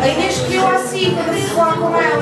A Inês escolheu assim, Cibra, lá com ela.